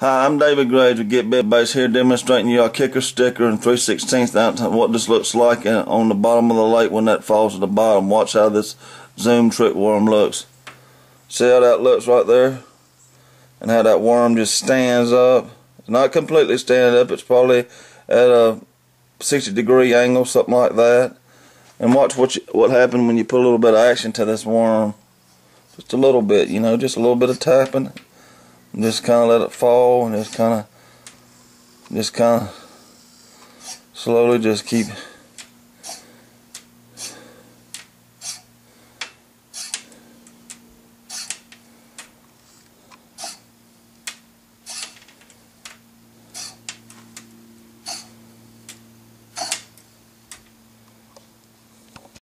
Hi, I'm David Graves with Git-Bit Baits here demonstrating you our kicker sticker and 3 16th out what this looks like on the bottom of the lake when that falls to the bottom. Watch how this zoom trick worm looks. See how that looks right there? And how that worm just stands up. It's not completely standing up, it's probably at a 60 degree angle, something like that. And watch what you, what happens when you put a little bit of action to this worm. Just a little bit, you know, just a little bit of tapping just kind of let it fall and just kind of just kind of slowly just keep